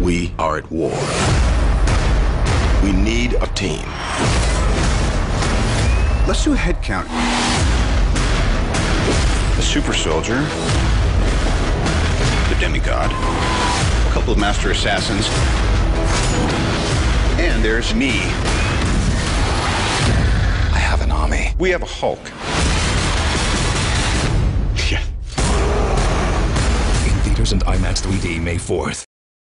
We are at war. We need a team. Let's do a head count. The super soldier, the demigod, a couple of master assassins, and there's me. I have an army. We have a Hulk. Yeah. In theaters and IMAX 3D May 4th.